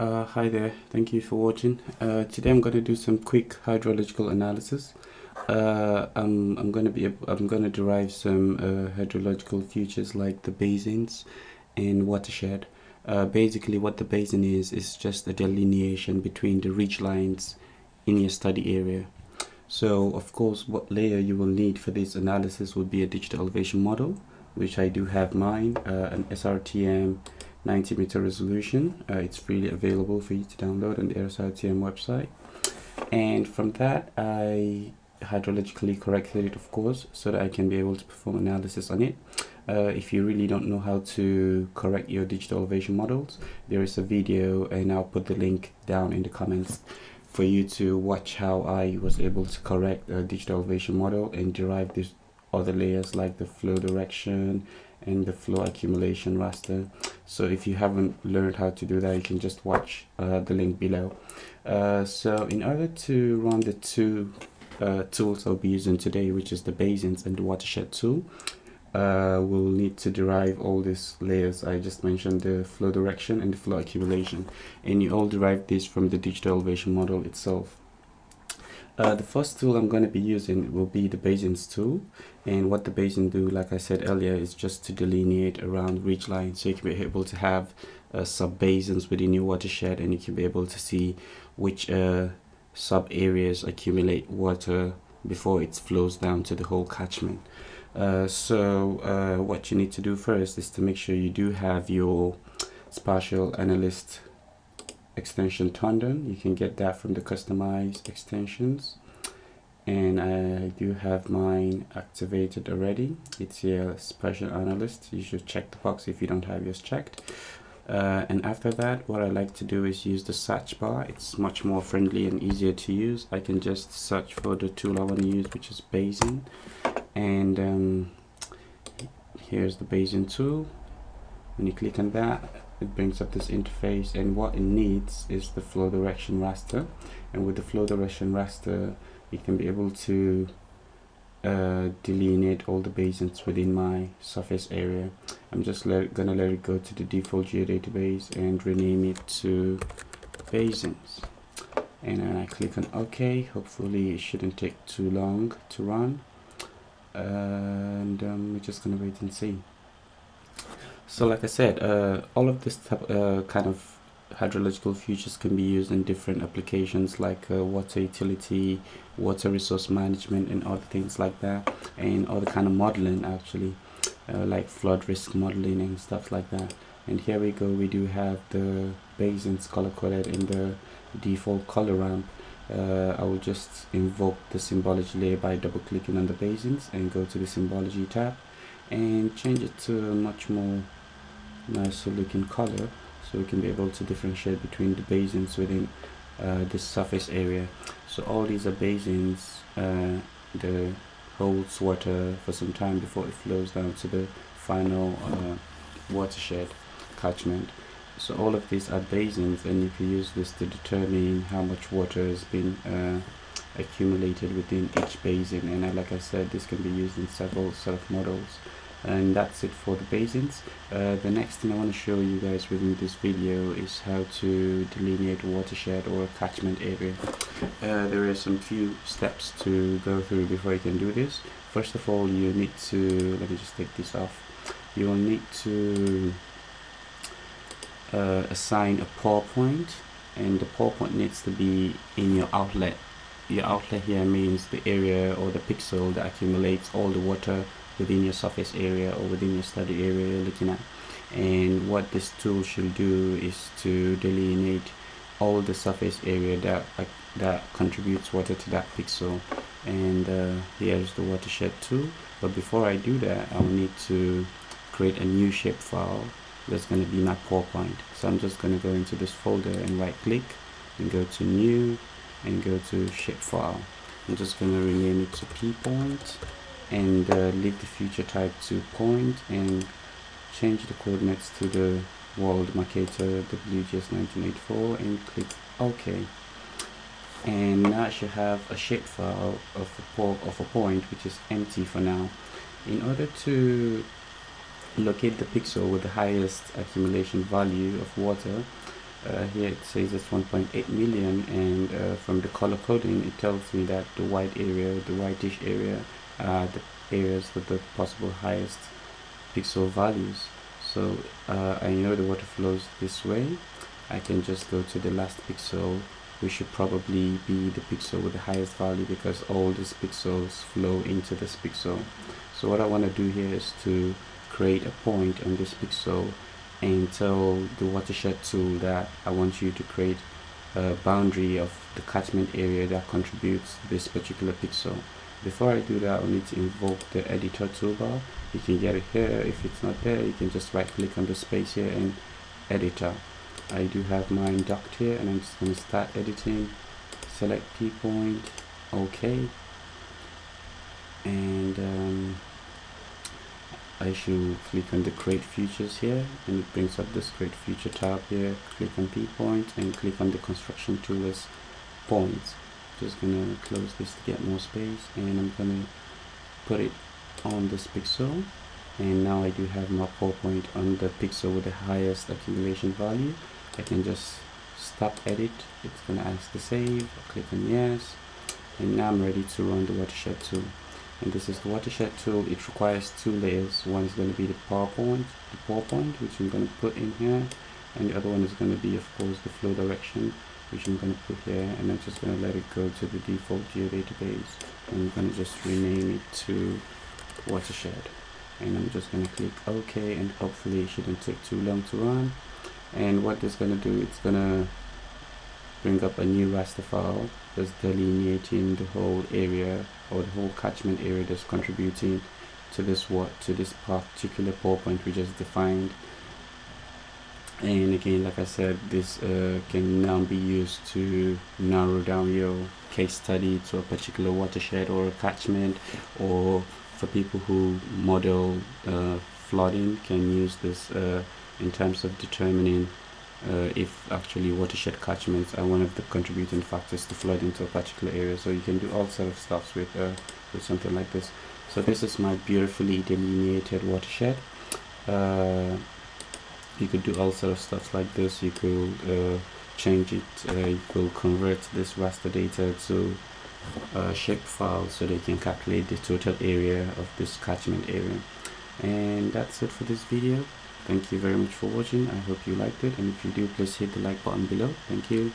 Uh, hi there, thank you for watching. Uh, today I'm going to do some quick hydrological analysis. Uh, I'm, I'm going to be I'm going to derive some uh, hydrological features like the basins and watershed. Uh, basically, what the basin is is just a delineation between the ridge lines in your study area. So, of course, what layer you will need for this analysis would be a digital elevation model, which I do have mine, uh, an SRTM 90 meter resolution. Uh, it's freely available for you to download on the SRTM website. And from that, I hydrologically corrected it, of course, so that I can be able to perform analysis on it. Uh, if you really don't know how to correct your digital elevation models, there is a video and I'll put the link down in the comments for you to watch how I was able to correct a digital elevation model and derive these other layers like the flow direction and the flow accumulation raster. So if you haven't learned how to do that you can just watch uh, the link below. Uh, so in order to run the two uh, tools I'll be using today which is the basins and the watershed tool uh, we'll need to derive all these layers I just mentioned the flow direction and the flow accumulation. And you all derive this from the digital elevation model itself uh, the first tool I'm going to be using will be the basins tool and what the basin do like I said earlier is just to delineate around ridge lines so you can be able to have uh, sub basins within your watershed and you can be able to see which uh, sub areas accumulate water before it flows down to the whole catchment. Uh, so uh, what you need to do first is to make sure you do have your spatial analyst extension turned on you can get that from the customized extensions. And I do have mine activated already. It's here spatial analyst. You should check the box if you don't have yours checked. Uh, and after that what I like to do is use the search bar. It's much more friendly and easier to use. I can just search for the tool I want to use which is basin. And um, here's the basin tool. When you click on that it brings up this interface and what it needs is the flow direction raster. And with the flow direction raster you can be able to uh, delineate all the basins within my surface area. I'm just let, gonna let it go to the default geodatabase and rename it to basins. And then I click on OK. Hopefully it shouldn't take too long to run. And um, we're just gonna wait and see so like I said, uh, all of this type, uh, kind of hydrological features can be used in different applications like uh, water utility, water resource management and other things like that and other kind of modeling actually uh, like flood risk modeling and stuff like that. And here we go we do have the basins color coded in the default color ramp. Uh, I will just invoke the symbology layer by double clicking on the basins and go to the symbology tab and change it to much more nicer looking color so we can be able to differentiate between the basins within uh, the surface area. So all these are basins uh, that holds water for some time before it flows down to the final uh, watershed catchment. So all of these are basins and you can use this to determine how much water has been uh, accumulated within each basin. And like I said this can be used in several sort of models and that's it for the basins uh, the next thing I want to show you guys within this video is how to delineate watershed or a catchment area. Uh, there are some few steps to go through before you can do this. First of all you need to let me just take this off. You will need to uh, assign a pour point and the pour point needs to be in your outlet. Your outlet here means the area or the pixel that accumulates all the water within your surface area or within your study area you're looking at. And what this tool should do is to delineate all the surface area that that contributes water to that pixel and uh, here's the watershed tool. But before I do that I'll need to create a new shapefile that's going to be my pour point so I'm just going to go into this folder and right click and go to new and go to shapefile I'm just going to rename it to p point and uh, leave the feature type to point and change the coordinates to the world Mercator WGS 1984 and click OK. And now I should have a shapefile of a, of a point which is empty for now. In order to locate the pixel with the highest accumulation value of water uh, here it says it's 1.8 million and uh, from the color coding it tells me that the white area the whitish area are the areas with the possible highest pixel values. So uh, I know the water flows this way. I can just go to the last pixel which should probably be the pixel with the highest value because all these pixels flow into this pixel. So what I want to do here is to create a point on this pixel and tell the watershed tool that I want you to create a boundary of the catchment area that contributes this particular pixel. Before I do that, I need to invoke the editor toolbar. You can get it here. If it's not there, you can just right click on the space here and editor. I do have mine docked here and I'm just going to start editing. Select P point, OK. And um, I should click on the create features here and it brings up this create feature tab here click on P point and click on the construction tools points just gonna close this to get more space and I'm gonna put it on this pixel. And now I do have my pour point on the pixel with the highest accumulation value. I can just stop edit. It's gonna ask to save click on yes. And now I'm ready to run the watershed tool. And this is the watershed tool. It requires two layers. One is going to be the pour point the pour point which I'm going to put in here. And the other one is going to be of course the flow direction which I'm going to put here and I'm just going to let it go to the default geodatabase and I'm going to just rename it to watershed. And I'm just going to click OK and hopefully it shouldn't take too long to run. And what is going to do it's going to bring up a new raster file just delineating the whole area or the whole catchment area that's contributing to this what to this particular point we just defined and again like I said this uh, can now be used to narrow down your case study to a particular watershed or catchment or for people who model uh, flooding can use this uh, in terms of determining uh, if actually watershed catchments are one of the contributing factors to flood into a particular area. So you can do all sort of stuff with uh, with something like this. So this is my beautifully delineated watershed. Uh, you could do all sort of stuff like this. You could uh, change it uh, you could convert this raster data to a shape file so they can calculate the total area of this catchment area. And that's it for this video. Thank you very much for watching. I hope you liked it. And if you do please hit the like button below. Thank you